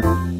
Bye.